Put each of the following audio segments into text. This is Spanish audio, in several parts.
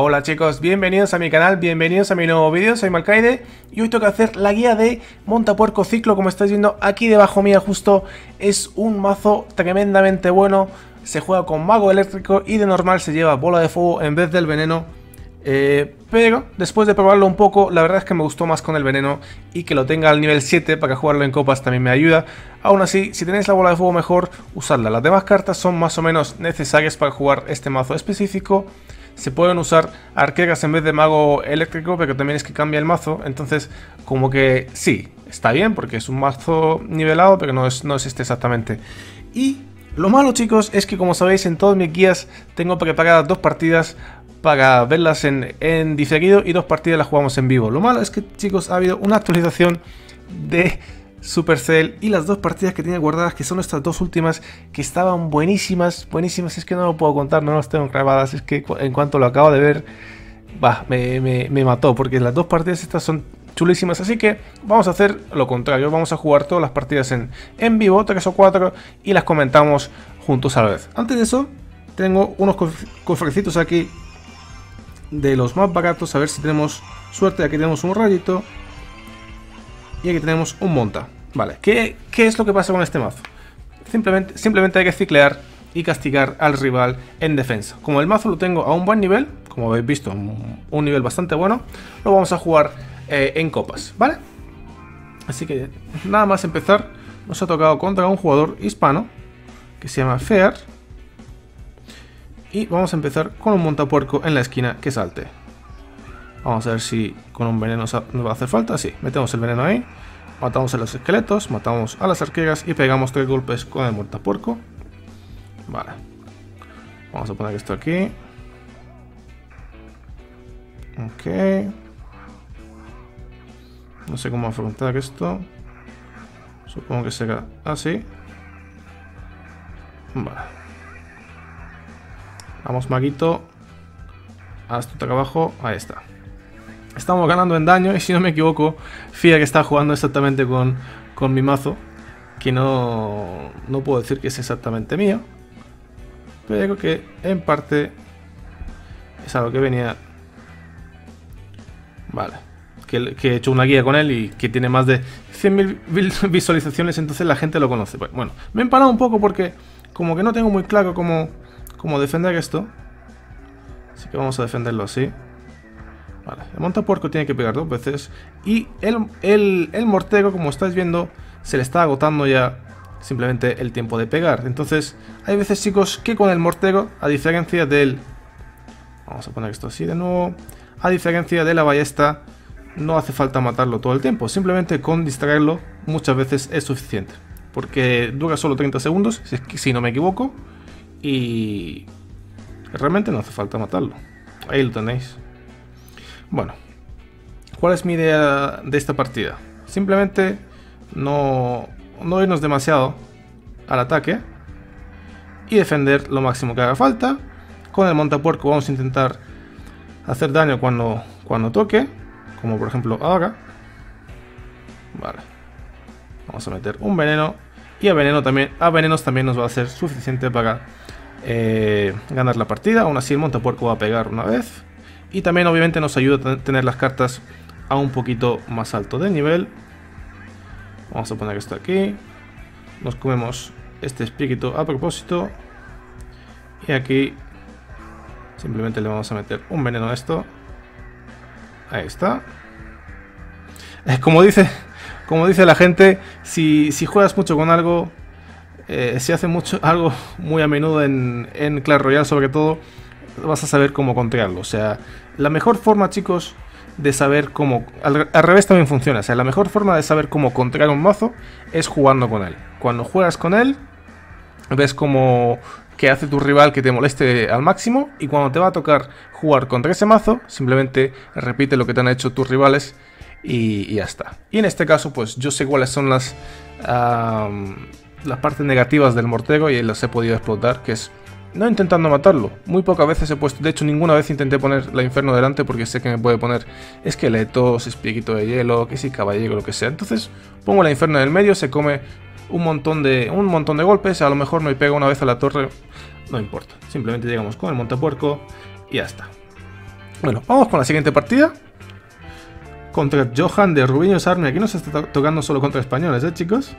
Hola chicos, bienvenidos a mi canal, bienvenidos a mi nuevo vídeo, soy Malcaide y hoy tengo que hacer la guía de Montapuerco Ciclo, como estáis viendo aquí debajo mía justo es un mazo tremendamente bueno, se juega con mago eléctrico y de normal se lleva bola de fuego en vez del veneno, eh, pero después de probarlo un poco, la verdad es que me gustó más con el veneno y que lo tenga al nivel 7 para jugarlo en copas también me ayuda. Aún así, si tenéis la bola de fuego mejor, usadla. Las demás cartas son más o menos necesarias para jugar este mazo específico se pueden usar arqueras en vez de mago eléctrico, pero también es que cambia el mazo. Entonces, como que sí, está bien, porque es un mazo nivelado, pero no es, no es este exactamente. Y lo malo, chicos, es que como sabéis, en todos mis guías tengo preparadas dos partidas para verlas en, en diferido y dos partidas las jugamos en vivo. Lo malo es que, chicos, ha habido una actualización de Supercell y las dos partidas que tiene guardadas, que son estas dos últimas, que estaban buenísimas, buenísimas, es que no lo puedo contar, no las tengo grabadas, es que en cuanto lo acabo de ver, va, me, mató, porque las dos partidas estas son chulísimas, así que vamos a hacer lo contrario, vamos a jugar todas las partidas en, en vivo, tres o cuatro, y las comentamos juntos a la vez. Antes de eso, tengo unos cofrecitos aquí de los más baratos, a ver si tenemos suerte, aquí tenemos un rayito, y aquí tenemos un monta. Vale, ¿qué, es lo que pasa con este mazo? Simplemente, simplemente hay que ciclear y castigar al rival en defensa. Como el mazo lo tengo a un buen nivel, como habéis visto, un, nivel bastante bueno, lo vamos a jugar eh, en copas, ¿vale? Así que nada más empezar, nos ha tocado contra un jugador hispano que se llama Fear. Y vamos a empezar con un montapuerco en la esquina que salte. Vamos a ver si con un veneno nos va a hacer falta. Sí, metemos el veneno ahí. Matamos a los esqueletos, matamos a las arqueras y pegamos tres golpes con el muertapuerco. Vale. Vamos a poner esto aquí. Ok. No sé cómo afrontar esto. Supongo que será así. Vale. Vamos, maguito. Haz tu trabajo. Ahí está. Estamos ganando en daño y si no me equivoco, Fia que está jugando exactamente con, con mi mazo. Que no, no puedo decir que es exactamente mío. Pero que en parte es algo que venía... Vale. Que, he hecho una guía con él y que tiene más de 100.000 visualizaciones, entonces la gente lo conoce. Pues, bueno, me he empanado un poco porque como que no tengo muy claro cómo, cómo defender esto. Así que vamos a defenderlo así. Vale, el montapuerco tiene que pegar dos veces. Y el, el, como estáis viendo, se le está agotando ya simplemente el tiempo de pegar. Entonces, hay veces, chicos, que con el mortero, a diferencia del... Vamos a poner esto así de nuevo. A diferencia de la ballesta, no hace falta matarlo todo el tiempo. Simplemente con distraerlo muchas veces es suficiente. Porque dura solo 30 segundos, si no me equivoco. Y realmente no hace falta matarlo. Ahí lo tenéis. Bueno, ¿cuál es mi idea de esta partida? Simplemente no, no irnos demasiado al ataque y defender lo máximo que haga falta. Con el montapuerco vamos a intentar hacer daño cuando, cuando toque, como por ejemplo ahora. Vale. Vamos a meter un veneno y a veneno también, a venenos también nos va a ser suficiente para eh, ganar la partida. Aún así el montapuerco va a pegar una vez. Y también obviamente nos ayuda a tener las cartas a un poquito más alto de nivel. Vamos a poner esto aquí. Nos comemos este espíritu a propósito. Y aquí simplemente le vamos a meter un veneno a esto. Ahí está. Como dice, como dice la gente, si, juegas mucho con algo, eh, si hace mucho algo muy a menudo en, en Clash Royale sobre todo, vas a saber cómo contrarlo. O sea, la mejor forma, chicos, de saber cómo... Al, revés también funciona. O sea, la mejor forma de saber cómo contraer un mazo es jugando con él. Cuando juegas con él, ves cómo que hace tu rival que te moleste al máximo y cuando te va a tocar jugar contra ese mazo, simplemente repite lo que te han hecho tus rivales y, ya está. Y en este caso, pues yo sé cuáles son las, las partes negativas del mortero y las he podido explotar, que es no intentando matarlo. Muy pocas veces he puesto, de hecho ninguna vez intenté poner la Inferno delante porque sé que me puede poner esqueletos, espíritu de hielo, que si caballero, lo que sea. Entonces pongo la Inferno en el medio, se come un montón de, un montón de golpes, a lo mejor me pega una vez a la torre, no importa. Simplemente llegamos con el montapuerco y ya está. Bueno, vamos con la siguiente partida. Contra Johan de Rubiños Army. Aquí no se está tocando solo contra españoles, ¿eh, chicos?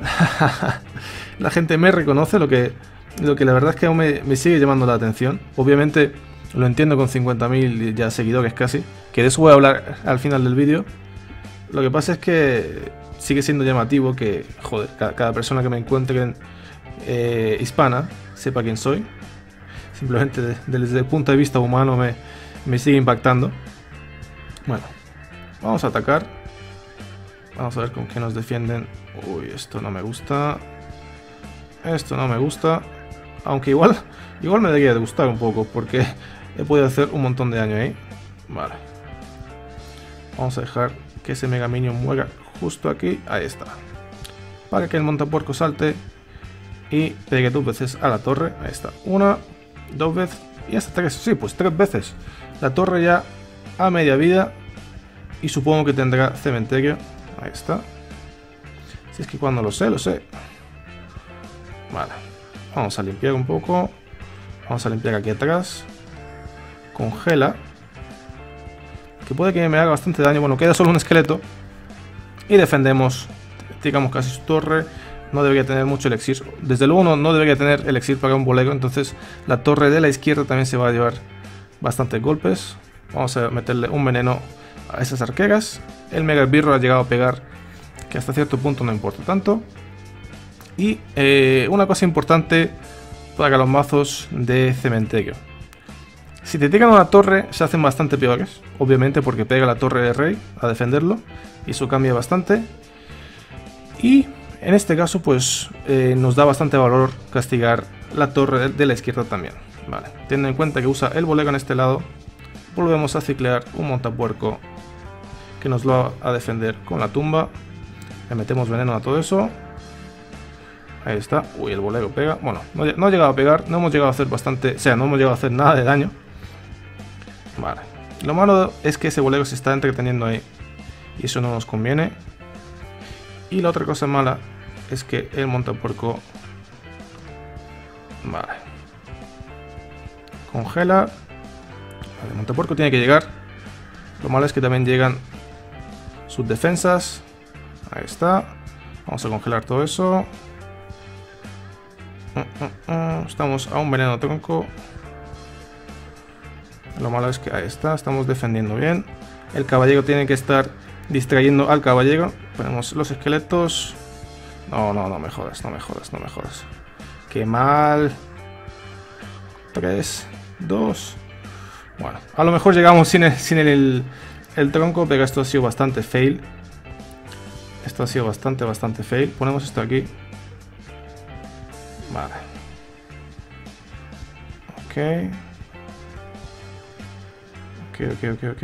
la gente me reconoce, lo que, lo que la verdad es que aún me, sigue llamando la atención. Obviamente lo entiendo con 50.000 ya seguidores casi, que de eso voy a hablar al final del vídeo. Lo que pasa es que sigue siendo llamativo que, joder, cada, persona que me encuentre eh, hispana sepa quién soy. Simplemente desde el punto de vista humano me, me sigue impactando. Bueno, vamos a atacar. Vamos a ver con qué nos defienden. Uy, esto no me gusta. Esto no me gusta. Aunque igual, igual me debería de gustar un poco porque he podido hacer un montón de daño ahí. Vale. Vamos a dejar que ese Mega Minion muera justo aquí. Ahí está. Para que el montapuerco salte y pegue dos veces a la torre. Ahí está. Una, dos veces y hasta tres. Sí, pues tres veces. La torre ya a media vida. Y supongo que tendrá cementerio. Ahí está. Si es que cuando lo sé, lo sé. Vale. Vamos a limpiar un poco. Vamos a limpiar aquí atrás. Congela. Que puede que me haga bastante daño. Bueno, queda solo un esqueleto. Y defendemos. Digamos casi su torre no debería tener mucho elixir. Desde luego no, debería tener elixir para un bolego, entonces la torre de la izquierda también se va a llevar bastantes golpes. Vamos a meterle un veneno a esas arqueras. El Mega Birro ha llegado a pegar, que hasta cierto punto no importa tanto. Y eh, una cosa importante para los mazos de cementerio. Si te tiran una torre, se hacen bastante peores. Obviamente porque pega la torre de rey a defenderlo. Y eso cambia bastante. Y en este caso, pues eh, nos da bastante valor castigar la torre de la izquierda también. Vale, teniendo en cuenta que usa el bolego en este lado, volvemos a ciclear un montapuerco que nos va a defender con la tumba. Le metemos veneno a todo eso. Ahí está. Uy, el bolego pega. Bueno, no, ha llegado a pegar. No hemos llegado a hacer bastante... O sea, no hemos llegado a hacer nada de daño. Vale. Lo malo es que ese bolego se está entreteniendo ahí. Y eso no nos conviene. Y la otra cosa mala es que el montapuerco... Vale. Congela. el montapuerco tiene que llegar. Lo malo es que también llegan sus defensas. Ahí está. Vamos a congelar todo eso. Mm, mm, mm. Estamos a un veneno tronco. Lo malo es que ahí está. Estamos defendiendo bien. El caballero tiene que estar distrayendo al caballero. Ponemos los esqueletos. No, no, no me jodas, no me jodas, no me jodas. Qué mal. 3, 2. Bueno, a lo mejor llegamos sin, el, sin el, el, tronco, pero esto ha sido bastante fail. Esto ha sido bastante, bastante fail. Ponemos esto aquí. Vale. Ok. Ok, ok, ok, ok.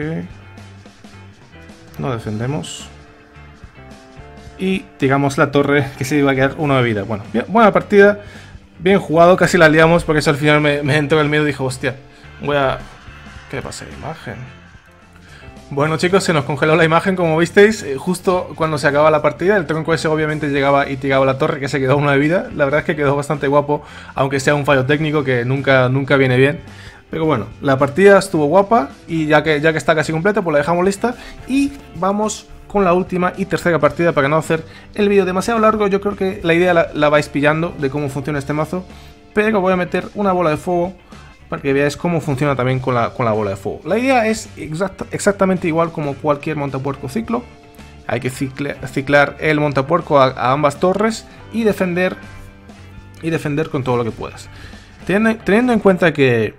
No defendemos. Y digamos la torre que se iba a quedar uno de vida. Bueno, buena partida. Bien jugado, casi la liamos porque eso al final me, entró el miedo y dijo, hostia, voy a... ¿Qué pasa? Imagen. Bueno chicos, se nos congeló la imagen como visteis, eh, justo cuando se acaba la partida, el tronco ese obviamente llegaba y tiraba la torre que se quedó uno de vida, la verdad es que quedó bastante guapo, aunque sea un fallo técnico que nunca, nunca viene bien. Pero bueno, la partida estuvo guapa y ya que, ya que está casi completa, pues la dejamos lista y vamos con la última y tercera partida para no hacer el vídeo demasiado largo. Yo creo que la idea la, vais pillando de cómo funciona este mazo, pero voy a meter una bola de fuego que veáis cómo funciona también con la, con la bola de fuego. La idea es exactamente igual como cualquier montapuerco ciclo. Hay que ciclar el montapuerco a, ambas torres y defender, y defender con todo lo que puedas. teniendo en cuenta que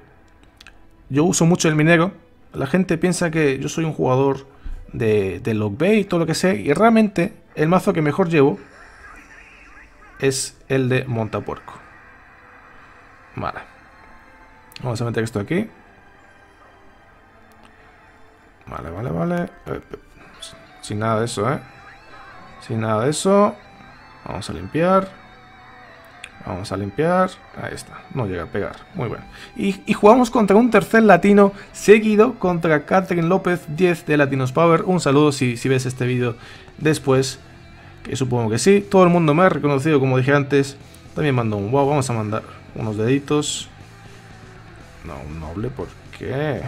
yo uso mucho el minero. La gente piensa que yo soy un jugador de, de log y todo lo que sea. Y realmente el mazo que mejor llevo es el de montapuerco. Vale. Vamos a meter esto aquí. Vale, vale, vale. Eh, eh, sin nada de eso, ¿eh? Sin nada de eso. Vamos a limpiar. Vamos a limpiar. Ahí está. No llega a pegar. Muy bueno. Y, jugamos contra un tercer latino seguido contra Catherine López 10 de Latinos Power. Un saludo si, si ves este vídeo después. Que supongo que sí. Todo el mundo me ha reconocido, como dije antes. También mando un wow. Vamos a mandar unos deditos. No, un noble, ¿por qué?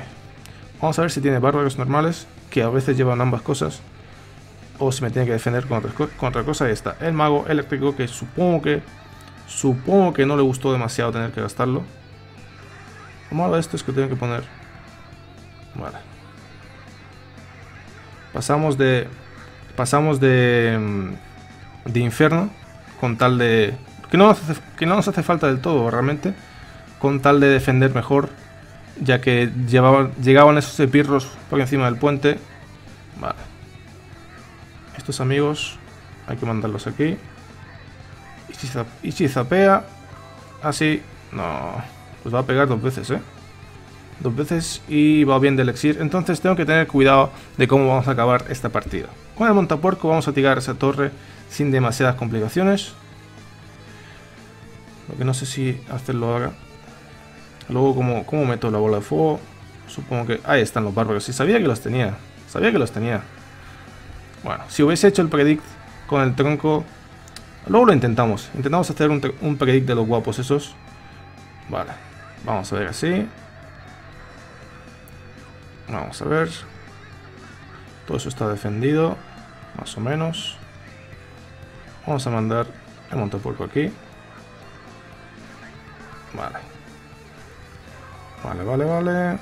Vamos a ver si tiene bárbaros normales, que a veces llevan ambas cosas. O si me tiene que defender con otra, cosa. Ahí está. El mago eléctrico, que supongo que... Supongo que no le gustó demasiado tener que gastarlo. Lo malo de esto es que tengo que poner... Vale. Pasamos de... Pasamos de... Mm, de infierno. Con tal de... Que no, que no nos hace falta del todo, realmente. Con tal de defender mejor ya que llevaban, llegaban esos epirros por encima del puente. Vale. Estos amigos hay que mandarlos aquí. Y si, zapea, así, no, pues va a pegar dos veces, ¿eh? Dos veces y va bien de elixir. Entonces tengo que tener cuidado de cómo vamos a acabar esta partida. Con el montapuerco vamos a tirar esa torre sin demasiadas complicaciones. Lo que no sé si hacerlo ahora. Luego, ¿cómo, meto la bola de fuego? Supongo que... Ahí están los bárbaros. Sí, sabía que los tenía. Sabía que los tenía. Bueno, si hubiese hecho el predict con el tronco... Luego lo intentamos. Intentamos hacer un, un predict de los guapos esos. Vale. Vamos a ver así. Vamos a ver. Todo eso está defendido. Más o menos. Vamos a mandar el montapuerco aquí. Vale. Vale, vale, vale.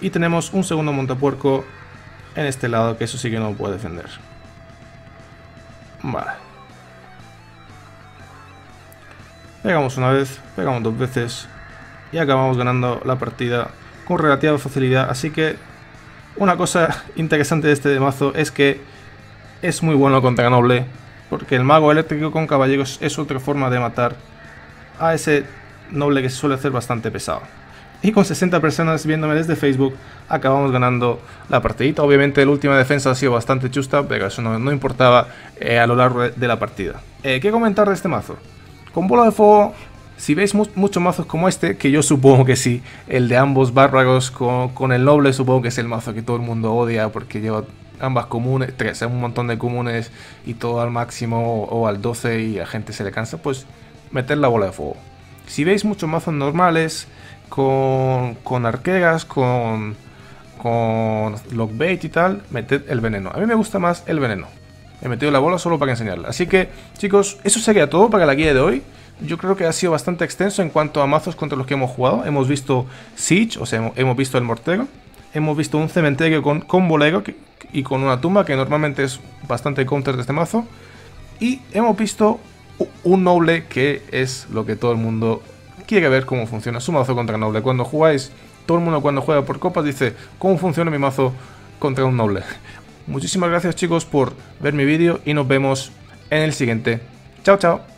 Y tenemos un segundo montapuerco en este lado, que eso sí que no puede defender. Vale. Pegamos una vez, pegamos dos veces y acabamos ganando la partida con relativa facilidad. Así que una cosa interesante de este mazo es que es muy bueno contra noble, porque el mago eléctrico con caballeros es otra forma de matar a ese noble que suele ser bastante pesado. Y con 60 personas viéndome desde Facebook, acabamos ganando la partidita. Obviamente la última defensa ha sido bastante chusta, pero eso no, importaba eh, a lo largo de, la partida. Eh, ¿Qué comentar de este mazo? Con bola de fuego, si veis muchos mazos como este, que yo supongo que sí, el de ambos bárbaros con, el noble supongo que es el mazo que todo el mundo odia porque lleva ambas comunes, tres, un montón de comunes y todo al máximo o, o al 12 y a gente se le cansa, pues meter la bola de fuego. Si veis muchos mazos normales, con, con arqueras, con, con lockbait y tal, meted el veneno. A mí me gusta más el veneno. He metido la bola solo para enseñarla. Así que, chicos, eso sería todo para la guía de hoy. Yo creo que ha sido bastante extenso en cuanto a mazos contra los que hemos jugado. Hemos visto Siege, o sea, hemos visto el mortero. Hemos visto un cementerio con, con bolero y con una tumba, que normalmente es bastante counter de este mazo. Y hemos visto un noble que es lo que todo el mundo quiere ver cómo funciona su mazo contra noble. Cuando jugáis, todo el mundo cuando juega por copas dice, ¿cómo funciona mi mazo contra un noble? Muchísimas gracias chicos por ver mi vídeo y nos vemos en el siguiente. Chao, chao.